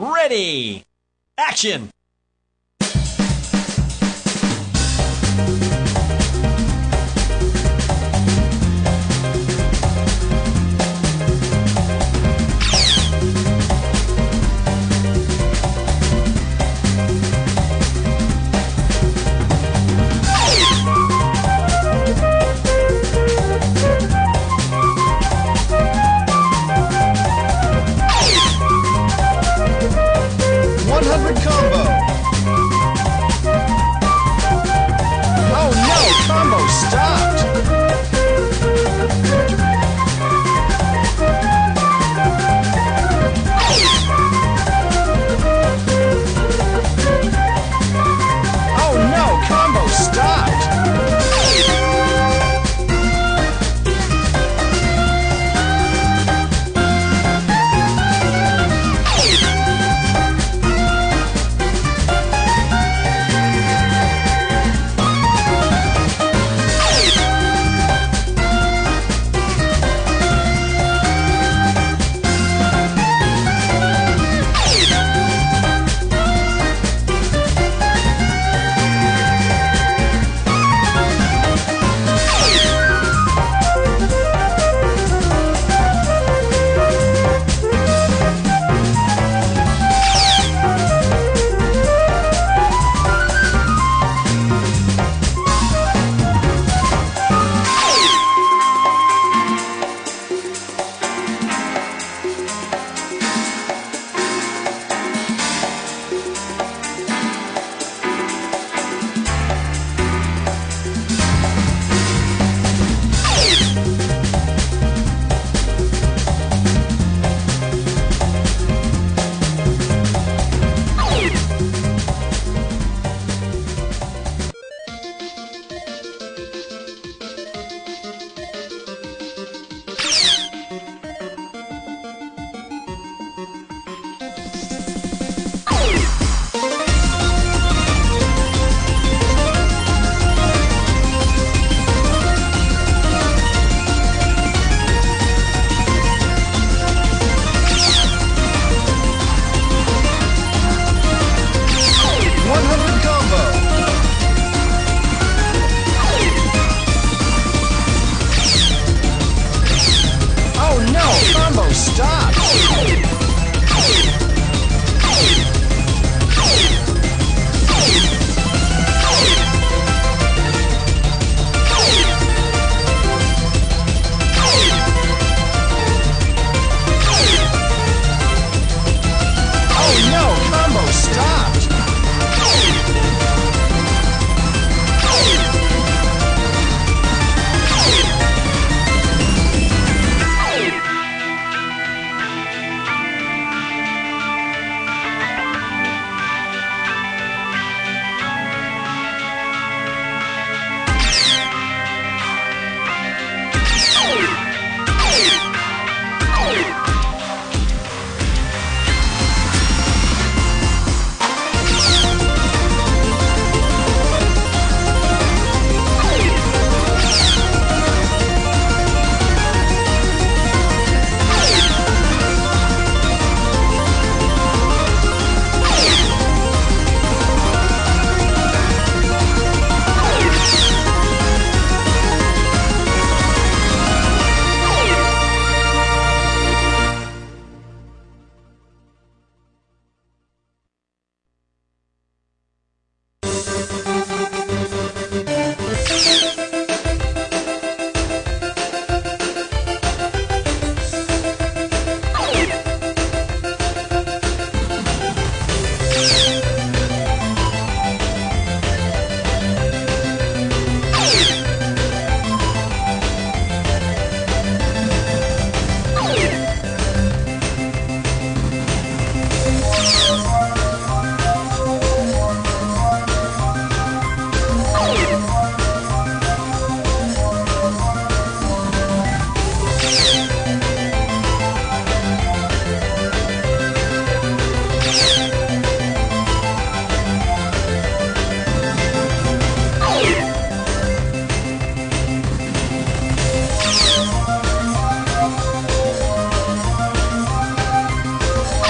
Ready. Action.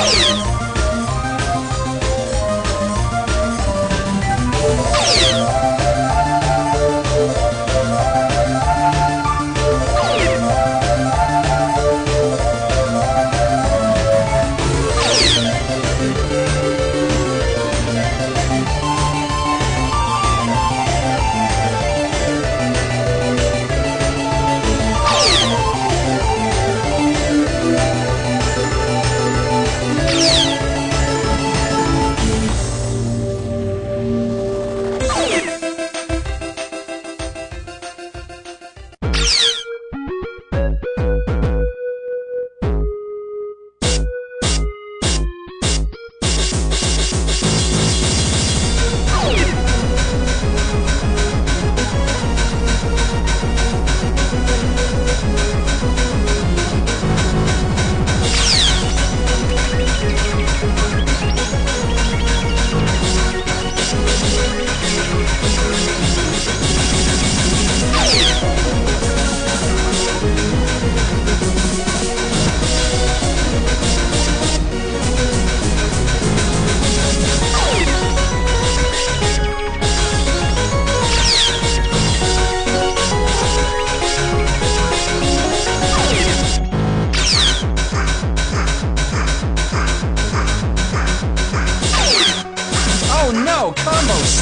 Oh!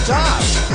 Stop!